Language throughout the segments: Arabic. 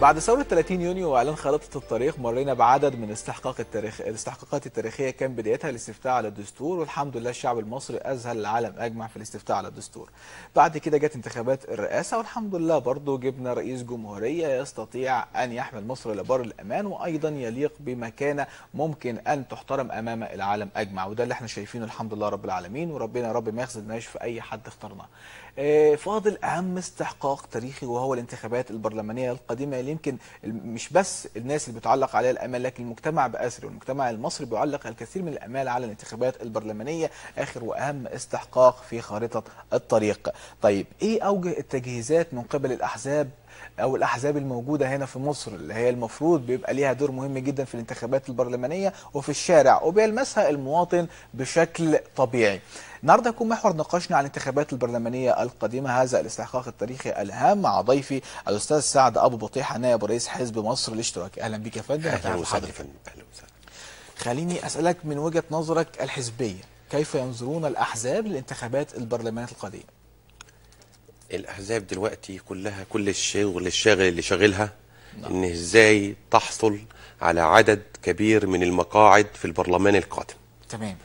بعد ثورة 30 يونيو وإعلان خارطة الطريق مرينا بعدد من استحقاق التاريخ الاستحقاقات التاريخية كان بدايتها الاستفتاء على الدستور والحمد لله الشعب المصري أذهل العالم أجمع في الاستفتاء على الدستور. بعد كده جت انتخابات الرئاسة والحمد لله برضه جبنا رئيس جمهورية يستطيع أن يحمل مصر لبر الأمان وأيضا يليق بمكانة ممكن أن تحترم أمام العالم أجمع وده اللي إحنا شايفينه الحمد لله رب العالمين وربنا يا رب ما يخذلناش في أي حد اخترناه. آه، فاضل أهم استحقاق تاريخي وهو الانتخابات البرلمانية القديمة اللي يمكن مش بس الناس اللي بتعلق عليها الأمال لكن المجتمع بأسره. والمجتمع المصري بيعلق الكثير من الأمال على الانتخابات البرلمانية. آخر وأهم استحقاق في خارطه الطريق. طيب إيه أوجه التجهيزات من قبل الأحزاب؟ أو الأحزاب الموجودة هنا في مصر اللي هي المفروض بيبقى ليها دور مهم جدا في الانتخابات البرلمانية وفي الشارع وبيلمسها المواطن بشكل طبيعي. النهارده هيكون محور نقاشنا عن الانتخابات البرلمانية القديمة هذا الاستحقاق التاريخي الهام مع ضيفي الأستاذ سعد أبو بطيحه نائب رئيس حزب مصر الاشتراكي أهلا بك يا فندم. أهلا وسهلا. أهلا وسهلا خليني أسألك من وجهة نظرك الحزبية كيف ينظرون الأحزاب للانتخابات البرلمانية القادمه الأحزاب دلوقتي كلها كل الشغل الشاغل اللي شاغلها إن إزاي تحصل على عدد كبير من المقاعد في البرلمان القادم. تمام.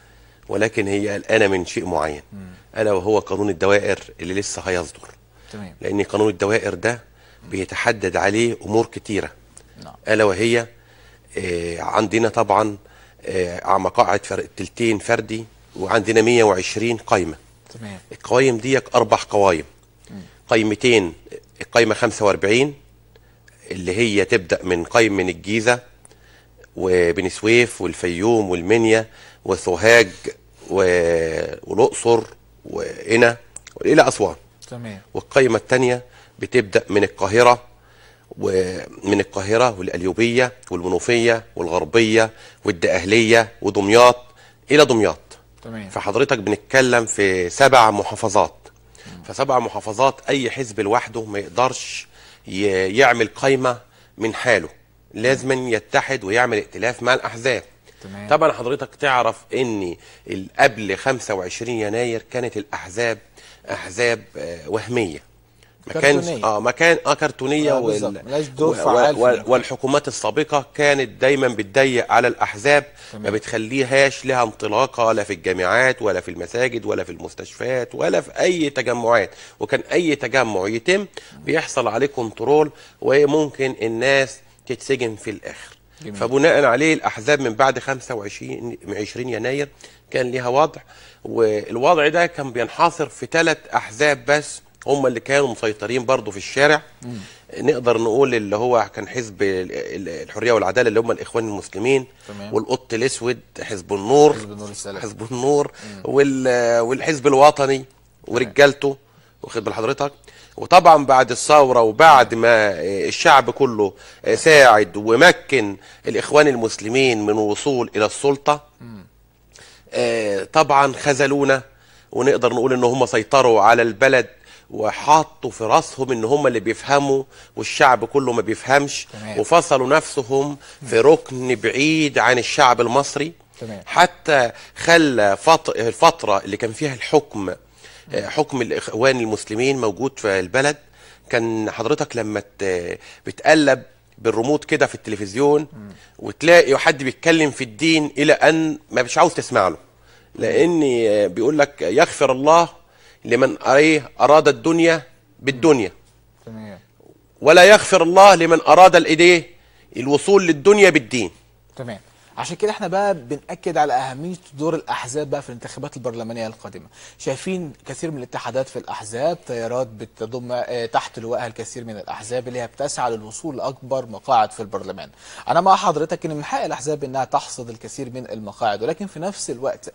ولكن هي قلقانه من شيء معين. ألا وهو قانون الدوائر اللي لسه هيصدر. تمام. لأن قانون الدوائر ده بيتحدد عليه أمور كتيرة. نعم. ألا وهي آه، عندنا طبعا آه، مقاعد فر- تلتين فردي وعندنا 120 قايمة. تمام. القوايم دي أربع قوايم. قايمتين القايمه 45 اللي هي تبدأ من قايم من الجيزة وبني سويف والفيوم والمنيا وسوهاج و- والأقصر وقنا وإلى أسوان. تمام. والقايمه الثانية بتبدأ من القاهرة ومن القاهرة والقليوبية والمنوفية والغربية والدقهلية ودمياط إلى دمياط. تمام. فحضرتك بنتكلم في سبع محافظات. فسبع محافظات أي حزب لوحده ما يقدرش يعمل قايمة من حاله. لازم يتحد ويعمل ائتلاف مع الأحزاب. تمام. طبعا حضرتك تعرف إن قبل 25 يناير كانت الأحزاب أحزاب آه، وهمية. ما. آه ما كان آه كرتونية آه، وال- دور و- فعال في و- المجتمع. والحكومات السابقة كانت دايما بتضيق على الأحزاب ما تمام. بتخليهاش لها انطلاقة لا في الجامعات ولا في المساجد ولا في المستشفيات ولا في أي تجمعات وكان أي تجمع يتم بيحصل عليه كنترول وممكن الناس تتسجن في الآخر جميل. فبناء عليه الأحزاب من بعد 25 من 20 يناير كان ليها وضع والوضع ده كان بينحصر في ثلاث أحزاب بس هم اللي كانوا مسيطرين برضو في الشارع. نقدر نقول اللي هو كان حزب ال- ال- الحرية والعدالة اللي هم الإخوان المسلمين. تمام. والقط الأسود حزب النور حزب النور السلفي. حزب النور وال والحزب الوطني ورجالته واخد بال حضرتك؟ وطبعا بعد الثورة وبعد ما الشعب كله ساعد ومكن الإخوان المسلمين من الوصول إلى السلطة آه، طبعا خذلونا. ونقدر نقول إن هم سيطروا على البلد وحطوا في راسهم إن هم اللي بيفهموا والشعب كله ما بيفهمش تمام. وفصلوا نفسهم في ركن بعيد عن الشعب المصري تمام. حتى خلى فط... الفترة اللي كان فيها الحكم آه، حكم الإخوان المسلمين موجود في البلد كان حضرتك لما. بتقلب بالريموت كده في التلفزيون وتلاقي حد بيتكلم في الدين إلى أن ما مش عاوز تسمع له لأن آه، بيقول لك يغفر الله لمن أراد الدنيا بالدنيا. تمام. ولا يغفر الله لمن أراد الإيديه الوصول للدنيا بالدين. تمام. عشان كده إحنا بقى بنأكد على أهمية دور الأحزاب بقى في الانتخابات البرلمانية القادمة. شايفين كثير من الاتحادات في الأحزاب تيارات بتضم آه، تحت لوائها الكثير من الأحزاب اللي هي بتسعى للوصول لأكبر مقاعد في البرلمان. أنا مع حضرتك إن من حق الأحزاب إنها تحصد الكثير من المقاعد ولكن في نفس الوقت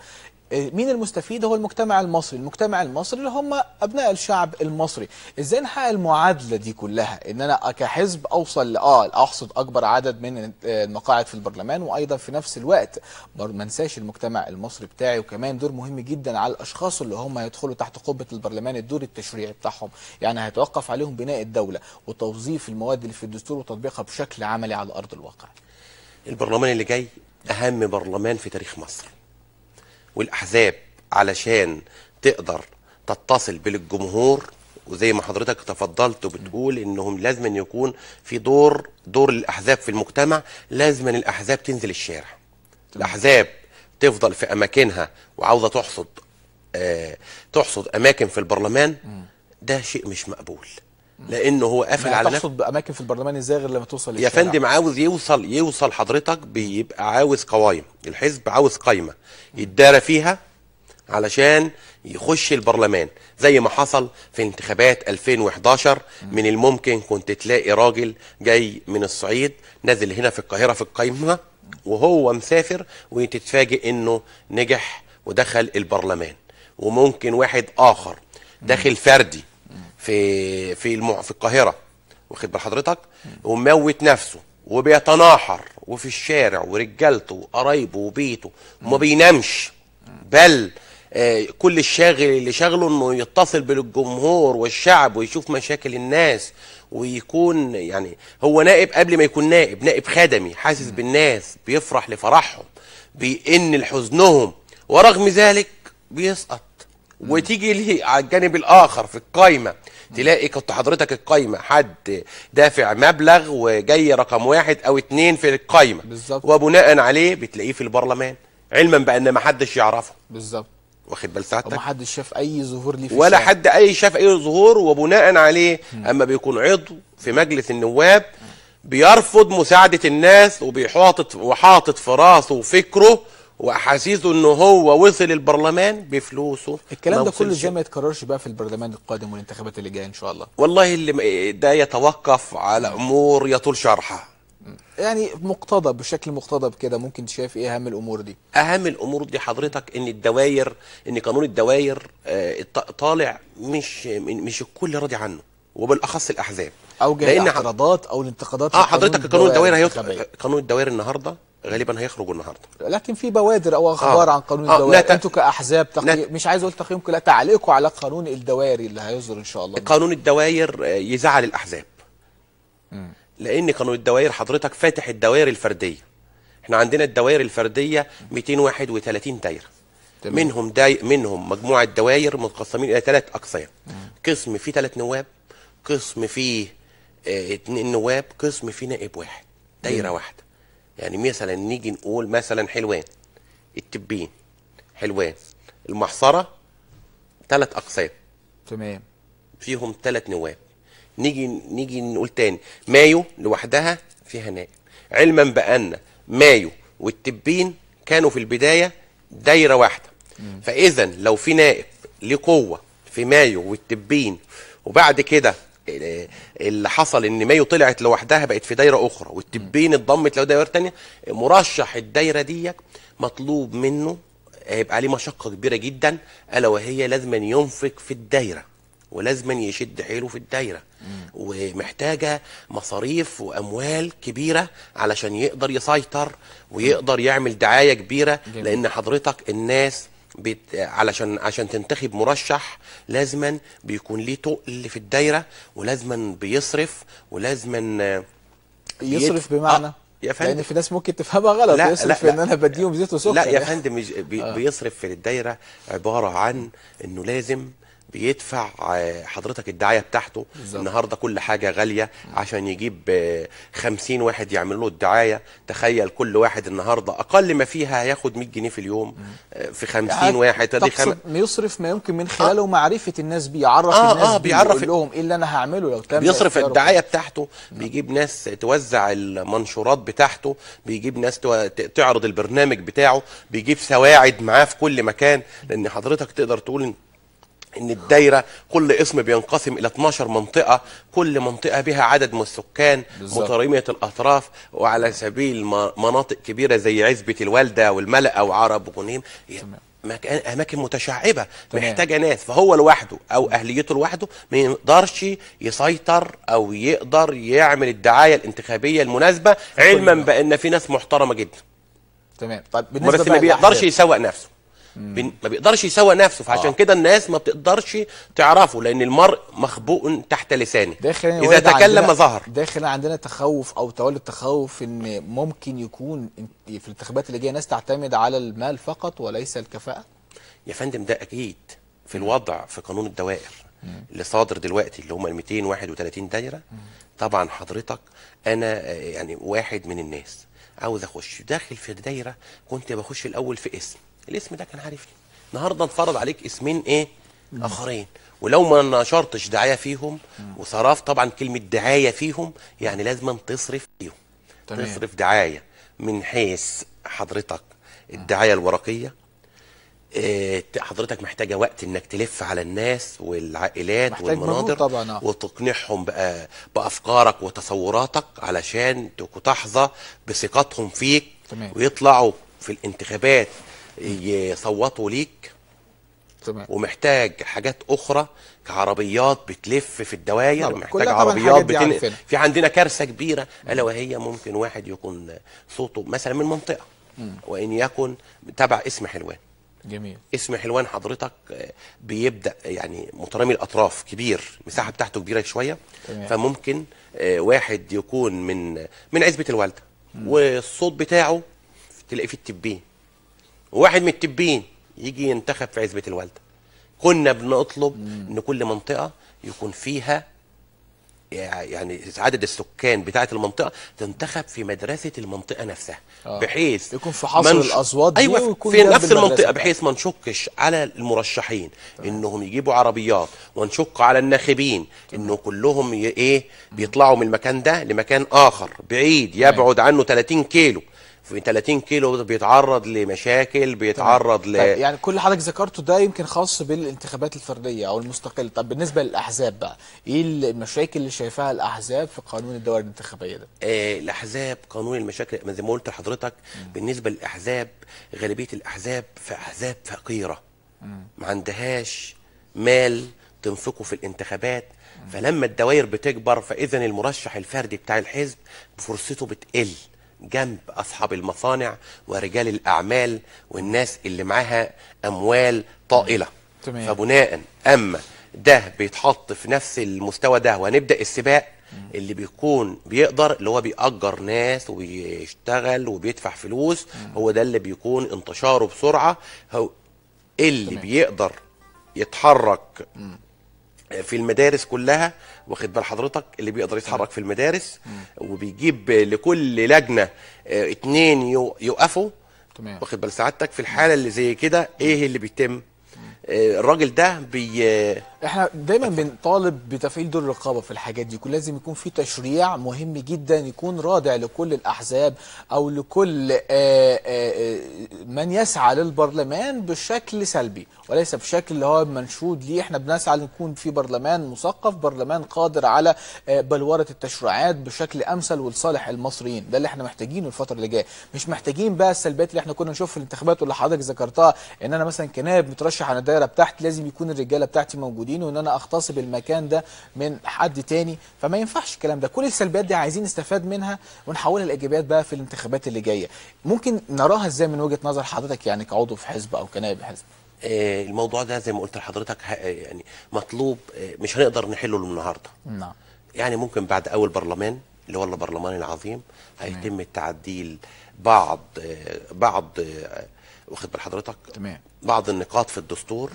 مين المستفيد؟ هو المجتمع المصري. المجتمع المصري اللي هم أبناء الشعب المصري. إزاي نحقق المعادلة دي كلها؟ إن أنا كحزب أوصل لآه أحصد أكبر عدد من آه، المقاعد في البرلمان وأيضا في نفس الوقت ما انساش المجتمع المصري بتاعي وكمان دور مهم جدا على الأشخاص اللي هم هيدخلوا تحت قبة البرلمان الدور التشريعي بتاعهم. يعني هيتوقف عليهم بناء الدولة وتوظيف المواد اللي في الدستور وتطبيقها بشكل عملي على أرض الواقع. البرلمان اللي جاي أهم برلمان في تاريخ مصر. والأحزاب علشان تقدر تتصل بالجمهور وزي ما حضرتك تفضلت وبتقول إنهم لازم يكون في دور دور الأحزاب في المجتمع لازم الأحزاب تنزل الشارع. الأحزاب تفضل في أماكنها وعاوزة تحصد آه تحصد أماكن في البرلمان ده شيء مش مقبول. لأنه هو قافل يعني على نفسه تقصد بأماكن في البرلمان إزاي غير لما توصل يا للشارع؟ فندم عاوز يوصل يوصل حضرتك بيبقى عاوز قوايم الحزب عاوز قايمة يتدارى فيها علشان يخش البرلمان. زي ما حصل في انتخابات 2011 من الممكن كنت تلاقي راجل جاي من الصعيد نازل هنا في القاهرة في القايمة وهو مسافر وتتفاجئ إنه نجح ودخل البرلمان. وممكن واحد آخر داخل فردي في في المع... في القاهرة واخد بال حضرتك؟ وموت نفسه وبيتناحر وفي الشارع ورجالته وقرايبه وبيته وما بينامش. بل آه، كل الشاغل اللي شغله إنه يتصل بالجمهور والشعب ويشوف مشاكل الناس ويكون يعني هو نائب قبل ما يكون نائب نائب خدمي حاسس بالناس بيفرح لفرحهم بيئن لحزنهم ورغم ذلك بيسقط. وتيجي على الجانب الآخر في القايمة؟ تلاقي كنت حضرتك القايمة حد دافع مبلغ وجاي رقم واحد أو اتنين في القايمة. بالظبط. وبناء عليه بتلاقيه في البرلمان علما بان ما حدش يعرفه. بالظبط. واخد بال سعادتك؟ ومحدش شاف أي ظهور ليه في ولا. حد أي شاف أي ظهور وبناء عليه أما بيكون عضو في مجلس النواب بيرفض مساعدة الناس وبيحاطط وحاطط في راسه وفكره واحاسيسه انه هو وصل البرلمان بفلوسه. الكلام ده كله. إزاي ما يتكررش بقى في البرلمان القادم والانتخابات اللي جاية إن شاء الله؟ والله اللي ده يتوقف على أمور يطول شرحها. يعني مقتضب بشكل مقتضب كده ممكن شايف إيه أهم الأمور دي؟ أهم الأمور دي حضرتك إن الدواير إن قانون الدواير آه، طالع مش مش الكل راضي عنه وبالأخص الأحزاب. اوجه لأن ح- الاعتراضات أو الانتقادات آه حضرتك قانون الدوائر قانون الدوائر النهارده غالبا هيخرج النهارده. لكن في بوادر أو أخبار آه. عن قانون آه، الدوائر. نت- أنتوا كأحزاب تقي... نت- مش عايز أقول تقييمكم لا تعليقكم على قانون الدوائري اللي هيصدر إن شاء الله. قانون الدوائر آه، يزعل الأحزاب. لأن قانون الدوائر حضرتك فاتح الدوائر الفردية. إحنا عندنا الدوائر الفردية 231 دايرة. تمام. منهم داي منهم مجموعة دوائر متقسمين إلى ثلاث أقسام. قسم فيه ثلاث نواب قسم فيه آه، اتنين نواب قسم فيه نائب واحد دايرة واحدة. يعني مثلا نيجي نقول مثلا حلوان التبين حلوان المحصرة ثلاث أقسام. تمام. فيهم ثلاث نواب. نيجي نيجي نقول تاني مايو لوحدها فيها نائب علما بأن مايو والتبين كانوا في البداية دايرة واحدة. فاذا لو في نائب ليه قوه في مايو والتبين وبعد كده اللي حصل إن مايو طلعت لوحدها بقت في دايرة أخرى والتبين اتضمت لدايره تانية. مرشح الدايرة دي مطلوب منه هيبقى عليه مشقة كبيرة جدا ألا وهي لازم ينفق في الدايرة ولازما يشد حيله في الدايرة. ومحتاجة مصاريف وأموال كبيرة علشان يقدر يسيطر ويقدر يعمل دعاية كبيرة جميل. لأن حضرتك الناس بت... علشان عشان تنتخب مرشح لازما بيكون ليه تقل في الدايرة ولازما بيصرف ولازما آه، يصرف بيت- بمعنى آه، يا فندم. لأن في ناس ممكن تفهمها غلط لا، يصرف لا، إن. أنا بديهم زيت وسكر لا يا. فندم بي آه. بيصرف في الدايرة عبارة عن إنه لازم بيدفع آه، حضرتك الدعاية بتاعته. بالظبط. النهارده كل حاجة غالية عشان يجيب آه، 50 واحد يعمل له الدعاية. تخيل كل واحد النهارده أقل ما فيها هياخد 100 جنيه في اليوم آه، في 50 يعني واحد. دي خم... يصرف ما يمكن من خلاله معرفة الناس بيه يعرف آه، الناس آه، بيه بيعرف يقول لهم إيه اللي أنا هعمله لو تم بيصرف. الدعاية بتاعته بيجيب ناس توزع المنشورات بتاعته بيجيب ناس تو- تعرض البرنامج بتاعه بيجيب سواعد معاه في كل مكان. لأن حضرتك تقدر تقول إن الدايرة كل اسم بينقسم إلى 12 منطقة كل منطقة بها عدد من السكان. متراميه الأطراف وعلى سبيل مناطق كبيرة زي عزبة الوالدة والملأ وعرب وغنيم تمام. أماكن متشعبة تمام. محتاجة ناس فهو لوحده أو أهليته لوحده ما يقدرش يسيطر أو يقدر يعمل الدعاية الانتخابية المناسبة علما. بأن في ناس محترمة جدا تمام طيب بس بالنسبة ما بقى بيقدرش. يسوق نفسه ما بيقدرش يسوق نفسه فعشان آه. كده الناس ما بتقدرش تعرفه لأن المرء مخبوء تحت لسانه. داخل إذا تكلم عندنا- ظهر داخل عندنا تخوف أو تولد تخوف إن ممكن يكون في الانتخابات اللي جاية ناس تعتمد على المال فقط وليس الكفاءة؟ يا فندم ده أكيد في الوضع في قانون الدوائر اللي صادر دلوقتي اللي هم ال 231 دايرة. طبعا حضرتك أنا آه، يعني واحد من الناس عاوز أخش. داخل في دايرة كنت بخش الأول في اسم. الاسم ده كان عارفني النهارده اتفرض عليك اسمين إيه آخرين ولو ما نشرتش دعاية فيهم وصرفت طبعا كلمة دعاية فيهم يعني لازم تصرف فيهم تمام. تصرف دعاية من حيث حضرتك الدعاية الورقية آه، حضرتك محتاجة وقت إنك تلف على الناس والعائلات والمناظر طبعاً، آه. وتقنعهم بقى بأفكارك وتصوراتك علشان تحظى بثقتهم فيك تمام. ويطلعوا في الانتخابات يصوتوا ليك. تمام. ومحتاج حاجات أخرى كعربيات بتلف في الدوائر طبعا. محتاج عربيات بتن... في عندنا كارثة كبيرة ألا وهي ممكن واحد يكون صوته مثلا من منطقة وإن يكن تبع اسم حلوان. جميل. اسم حلوان حضرتك بيبدأ يعني مترامي الأطراف كبير المساحة بتاعته كبيرة شوية. تمام. فممكن آه، واحد يكون من من عزبة الوالدة. والصوت بتاعه تلاقيه في التبين. وواحد من التبين يجي ينتخب في عزبة الوالدة. كنا بنطلب إن كل منطقة يكون فيها يعني عدد السكان بتاعة المنطقة تنتخب في مدرسة المنطقة نفسها. آه. بحيث يكون في حصر منش- الأصوات دي أيوه ويكون في نفس المنطقة. بحيث ما نشكش على المرشحين. إنهم يجيبوا عربيات ونشك على الناخبين. إنه كلهم ي- إيه بيطلعوا من المكان ده لمكان آخر بعيد يبعد عنه 30 كيلو. في 30 كيلو بيتعرض لمشاكل بيتعرض ل طيب يعني كل اللي حضرتك ذكرته ده يمكن خاص بالانتخابات الفردية أو المستقلة. طب بالنسبة للأحزاب بقى إيه المشاكل اللي شايفاها الأحزاب في قانون الدوائر الانتخابية ده؟ آه، الأحزاب قانون المشاكل زي ما قلت لحضرتك بالنسبة للأحزاب غالبية الأحزاب في أحزاب فقيرة. ما عندهاش مال تنفقه في الانتخابات. فلما الدوائر بتكبر فاذا المرشح الفردي بتاع الحزب فرصته بتقل. جنب أصحاب المصانع ورجال الأعمال والناس اللي معاها أموال طائلة. تمام. فبناء أما ده بيتحط في نفس المستوى ده وهنبدأ السباق اللي بيكون بيقدر اللي هو بيأجر ناس وبيشتغل وبيدفع فلوس هو ده اللي بيكون انتشاره بسرعة. هو اللي تمام. بيقدر يتحرك في المدارس كلها واخد بال حضرتك؟ اللي بيقدر يتحرك في المدارس وبيجيب لكل لجنة آه، اتنين يقفوا تمام. واخد بال سعادتك؟ في الحالة اللي زي كده إيه اللي بيتم؟ الراجل ده بي إحنا دايما بنطالب بتفعيل دور الرقابة في الحاجات دي لازم يكون في تشريع مهم جدا يكون رادع لكل الأحزاب أو لكل آه، آه، آه، من يسعى للبرلمان بشكل سلبي وليس بشكل اللي هو منشود ليه. إحنا بنسعى نكون في برلمان مثقف برلمان قادر على بلورة التشريعات بشكل أمثل ولصالح المصريين. ده اللي إحنا محتاجينه الفترة اللي جاية. مش محتاجين بقى السلبيات اللي إحنا كنا نشوف في الانتخابات واللي حضرتك ذكرتها إن أنا مثلا كنائب مترشح على الدايره بتاعتي لازم يكون الرجاله بتاعتي موجودين وان أنا اغتصب المكان ده من حد تاني فما ينفعش الكلام ده. كل السلبيات دي عايزين نستفاد منها ونحولها لايجابيات بقى في الانتخابات اللي جاية. ممكن نراها إزاي من وجهة نظر حضرتك يعني كعضو في حزب أو كنائب حزب؟ آه، الموضوع ده زي ما قلت لحضرتك ه- يعني مطلوب آه، مش هنقدر نحله النهارده نعم. يعني ممكن بعد أول برلمان اللي هو البرلمان العظيم هيتم تعديل بعض آه، بعض آه، واخد بال حضرتك؟ تمام. بعض النقاط في الدستور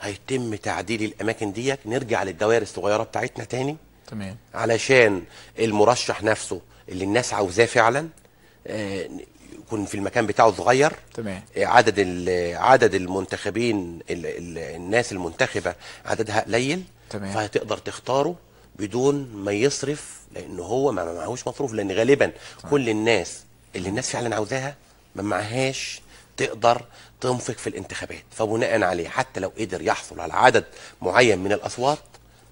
هيتم تعديل الأماكن ديك نرجع للدوائر الصغيرة بتاعتنا تاني. تمام. علشان المرشح نفسه اللي الناس عاوزاه فعلا آه، يكون في المكان بتاعه صغير. تمام. آه، عدد عدد المنتخبين ال- ال- الناس المنتخبة عددها قليل. تمام. فهتقدر تختاره بدون ما يصرف لأن هو ما ما معهوش مصروف. لأن غالبا كل الناس اللي الناس فعلا عاوزاها ما معهاش تقدر تنفق في الانتخابات فبناء عليه حتى لو قدر يحصل على عدد معين من الأصوات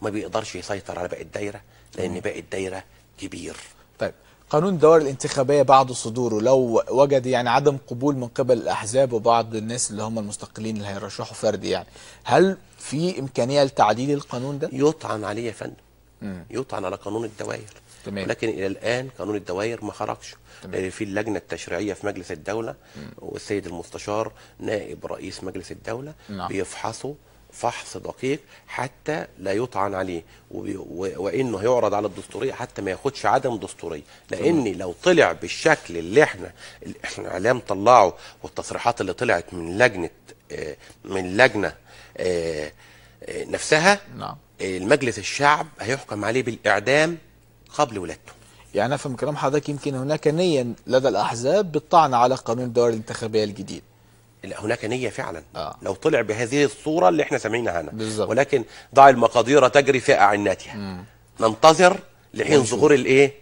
ما بيقدرش يسيطر على باقي الدايرة لأن باقي الدايرة كبير. طيب قانون الدوائر الانتخابية بعد صدوره لو وجد يعني عدم قبول من قبل الأحزاب وبعض الناس اللي هم المستقلين اللي هيرشحوا فردي يعني هل في إمكانية لتعديل القانون ده؟ يطعن عليه يا فندم. يطعن على قانون الدوائر. تمام. ولكن إلى الآن قانون الدوائر ما خرجش. لأن في اللجنة التشريعية في مجلس الدولة والسيد المستشار نائب رئيس مجلس الدولة نعم. بيفحصوا فحص دقيق حتى لا يطعن عليه وإنه هيعرض على الدستورية حتى ما ياخدش عدم دستورية لأن لو طلع بالشكل اللي إحنا اللي إحنا الاعلام طلعه والتصريحات اللي طلعت من لجنة آه، من لجنة آه، آه، نفسها نعم المجلس الشعب هيحكم عليه بالإعدام قبل ولادته. يعني افهم كلام حضرتك يمكن هناك نية لدى الأحزاب بالطعن على قانون الدور الانتخابية الجديد. لا هناك نية فعلا. آه. لو طلع بهذه الصورة اللي إحنا سامعين عنها بالظبط. ولكن ضع المقادير تجري في أعناتها ننتظر لحين. ظهور الإيه؟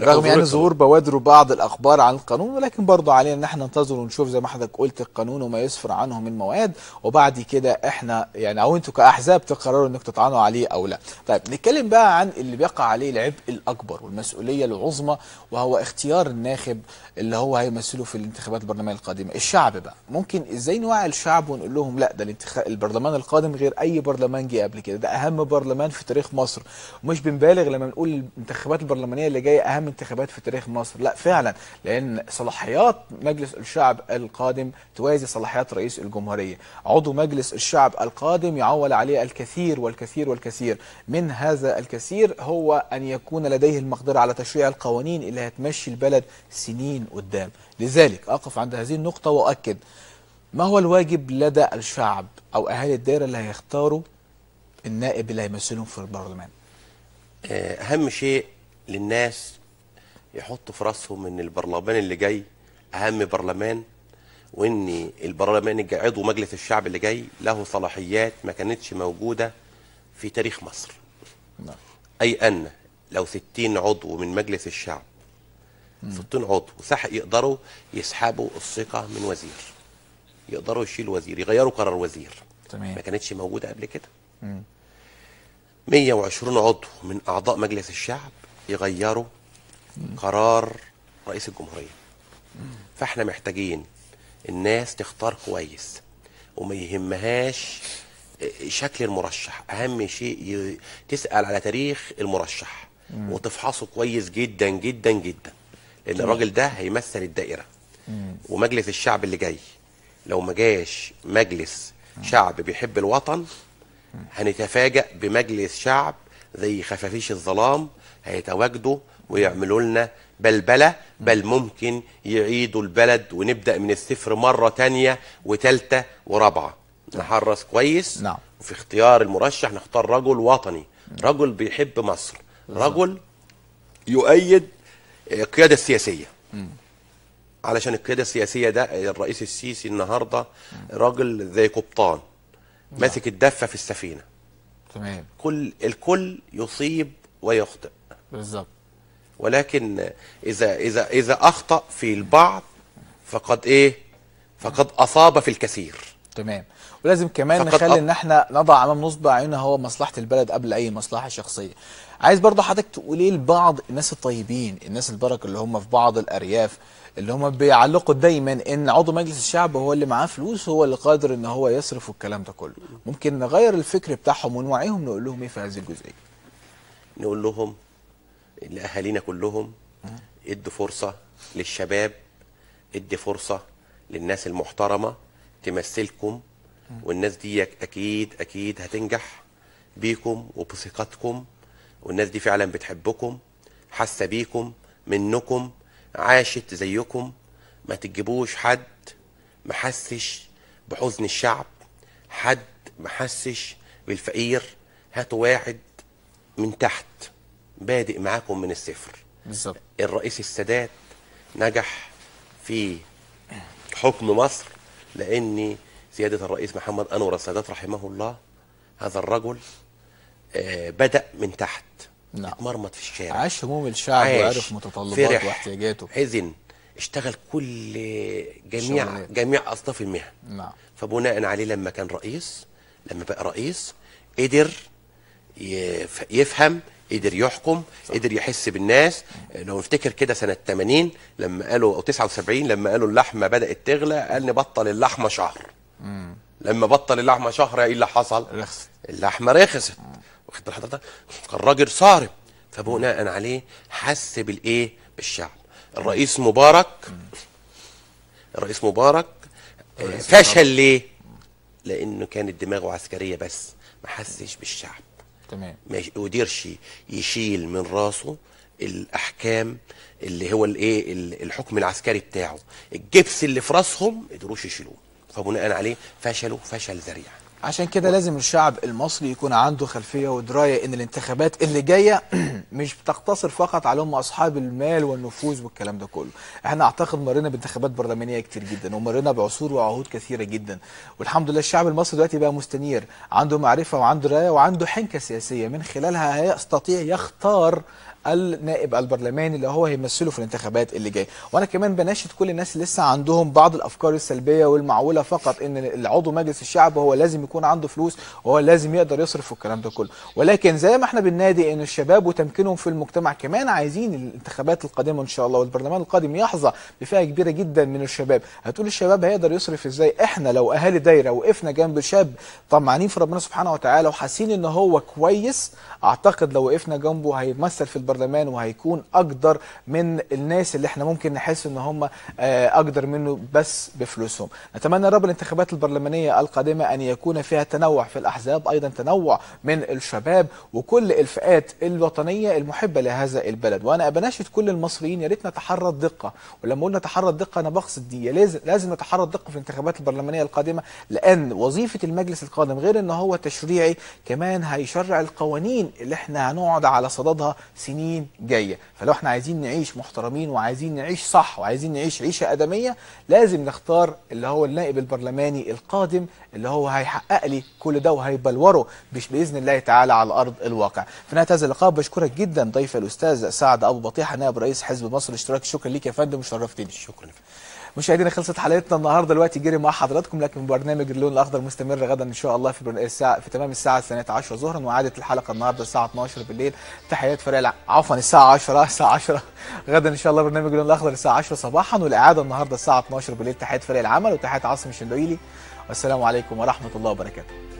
رغم يعني. ظهور بوادر بعض الأخبار عن القانون ولكن برضه علينا إن إحنا ننتظر ونشوف زي ما حضرتك قلت القانون وما يسفر عنه من مواد وبعد كده إحنا يعني أو أنتوا كأحزاب تقرروا انكم تطعنوا عليه أو لا. طيب نتكلم بقى عن اللي بيقع عليه العبء الأكبر والمسؤولية العظمى وهو اختيار الناخب اللي هو هيمثله في الانتخابات البرلمانيه القادمة، الشعب بقى ممكن إزاي نوعي الشعب ونقول لهم لا ده الانتخاب البرلمان القادم غير أي برلمان جه قبل كده، ده أهم برلمان في تاريخ مصر ومش بنبالغ لما نقول الانتخابات البرلمانية اللي جاية أهم انتخابات في تاريخ مصر، لا فعلا لأن صلاحيات مجلس الشعب القادم توازي صلاحيات رئيس الجمهورية، عضو مجلس الشعب القادم يعول عليه الكثير والكثير والكثير، من هذا الكثير هو أن يكون لديه المقدرة على تشريع القوانين اللي هتمشي البلد سنين قدام، لذلك أقف عند هذه النقطة وأؤكد ما هو الواجب لدى الشعب أو أهالي الدائرة اللي هيختاروا النائب اللي هيمثلهم في البرلمان؟ آه، أهم شيء للناس يحطوا في راسهم إن البرلمان اللي جاي أهم برلمان وإن البرلمان الجاي عضو مجلس الشعب اللي جاي له صلاحيات ما كانتش موجودة في تاريخ مصر. نعم. أي أن لو 60 عضو من مجلس الشعب 60 عضو صح يقدروا يسحبوا الثقة من وزير يقدروا يشيلوا وزير يغيروا قرار وزير. تمام. ما كانتش موجودة قبل كده. 120 عضو من أعضاء مجلس الشعب يغيروا قرار رئيس الجمهورية. فاحنا محتاجين الناس تختار كويس وما يهمهاش شكل المرشح. أهم شيء تسأل على تاريخ المرشح وتفحصه كويس جدا جدا جدا. لأن الراجل ده هيمثل الدائرة. ومجلس الشعب اللي جاي لو ما جاش مجلس شعب بيحب الوطن هنتفاجأ بمجلس شعب زي خفافيش الظلام هيتواجدوا ويعملوا لنا بلبلة بل ممكن يعيدوا البلد ونبدأ من الصفر مرة تانية وتالتة ورابعة. نحرص كويس نعم. وفي اختيار المرشح نختار رجل وطني. رجل بيحب مصر. رجل يؤيد القيادة السياسية. علشان القيادة السياسية ده الرئيس السيسي النهاردة راجل زي قبطان ماسك الدفة في السفينة. تمام. كل الكل يصيب ويخطئ. بالظبط ولكن إذا إذا إذا أخطأ في البعض فقد إيه؟ فقد أصاب في الكثير. تمام. ولازم كمان نخلي أ- إن إحنا نضع أمام نصب عيننا هو مصلحة البلد قبل أي مصلحة شخصية. عايز برضه حضرتك تقولي لبعض الناس الطيبين الناس البركة اللي هم في بعض الأرياف اللي هم بيعلقوا دايما إن عضو مجلس الشعب هو اللي معاه فلوس هو اللي قادر إن هو يصرف والكلام ده كله. ممكن نغير الفكر بتاعهم ونوعيهم نقول لهم إيه في هذه الجزئية؟ نقول لهم لاهالينا كلهم ادوا فرصة للشباب ادي فرصة للناس المحترمة تمثلكم والناس دي أكيد أكيد هتنجح بيكم وبثقتكم والناس دي فعلا بتحبكم حاسة بيكم منكم عاشت زيكم. ما تجيبوش حد ما حسش بحزن الشعب حد ما حسش بالفقير. هاتوا واحد من تحت بادئ معاكم من الصفر. بالظبط. الرئيس السادات نجح في حكم مصر لأن سياده الرئيس محمد أنور السادات رحمه الله هذا الرجل آه، بدأ من تحت نعم. اتمرمط في الشارع. عاش هموم الشعب وعرف متطلباته واحتياجاته. حزن اشتغل كل جميع شغلات. جميع أصناف المهن. نعم. فبناء عليه لما كان رئيس لما بقى رئيس قدر يفهم قدر يحكم قدر يحس بالناس. لو نفتكر كده سنة 80 لما قالوا أو 79 لما قالوا اللحمة بدأت تغلى قال نبطل اللحمة شهر. لما بطل اللحمة شهر إيه اللي حصل؟ رخص اللحمة رخصت. واخد حضرتك؟ كان راجل صارم. فبناء عليه حس بالإيه؟ بالشعب. الرئيس مبارك الرئيس مبارك آه، فشل ليه؟ لأنه كانت دماغه عسكرية بس ما حسش بالشعب. تمام. ما يقدرش يشيل من راسه الأحكام اللي هو الإيه ال- الحكم العسكري بتاعه. الجبس اللي في راسهم ما قدروش يشيلوه. فبناء عليه فشلوا فشل ذريع. عشان كده لازم الشعب المصري يكون عنده خلفية ودراية إن الانتخابات اللي جاية مش بتقتصر فقط على هم أصحاب المال والنفوذ والكلام ده كله. إحنا أعتقد مرينا بانتخابات برلمانية كتير جدا ومرينا بعصور وعهود كثيرة جدا. والحمد لله الشعب المصري دلوقتي بقى مستنير عنده معرفة وعنده درايه وعنده حنكة سياسية. من خلالها هيستطيع يختار النائب البرلماني اللي هو هيمثله في الانتخابات اللي جاية وأنا كمان بناشد كل الناس لسه عندهم بعض الأفكار السلبية والمعوله فقط إن العضو مجلس الشعب هو لازم يكون عنده فلوس وهو لازم يقدر يصرف والكلام ده كله. ولكن زي ما إحنا بننادي إن الشباب وتمكينهم في المجتمع كمان عايزين الانتخابات القادمة إن شاء الله والبرلمان القادم يحظى بفئة كبيرة جدا من الشباب. هتقول الشباب هيقدر يصرف إزاي؟ إحنا لو أهالي دايرة وقفنا جنب شاب طمعانين في ربنا سبحانه وتعالى وحاسين إن هو كويس أعتقد لو وقفنا جنبه هيمثل في البرلمان وهيكون أقدر من الناس اللي إحنا ممكن نحس إن هم أقدر منه بس بفلوسهم. نتمنى رب الانتخابات البرلمانية القادمة أن يكون فيها تنوع في الأحزاب أيضا تنوع من الشباب وكل الفئات الوطنية المحبة لهذا البلد. وأنا بناشد كل المصريين يا ريت نتحرى الدقه ولما قلنا نتحرى الدقه أنا بقصد دي لازم لازم نتحرى الدقه في الانتخابات البرلمانية القادمة لأن وظيفة المجلس القادم غير إن هو تشريعي كمان هيشرع القوانين اللي إحنا هنقعد على صددها سنين جاية. فلو إحنا عايزين نعيش محترمين وعايزين نعيش صح وعايزين نعيش عيشة أدمية لازم نختار اللي هو النائب البرلماني القادم اللي هو هيحقق لي كل ده وهيبلوره بإذن الله تعالى على أرض الواقع. في نهاية هذا اللقاء بشكرك جدا ضيف الأستاذ سعد أبو بطيحه نائب رئيس حزب مصر. الاشتراكي شكرا ليك يا فندم وشرفتني شكرا. مشاهدينا خلصت حلقتنا النهارده. الوقت جري مع حضراتكم لكن برنامج اللون الأخضر مستمر غدا إن شاء الله في الساعة في تمام الساعة الثانية عشرة ظهرا وعادة الحلقة النهارده الساعة 12 بالليل. تحيات فريق الع... عفوا الساعة 10 الساعة 10 غدا إن شاء الله برنامج اللون الأخضر الساعة 10 صباحا والإعادة النهارده الساعة 12 بالليل. تحيات فريق العمل وتحيات عاصم الشندويلي. والسلام عليكم ورحمة الله وبركاته.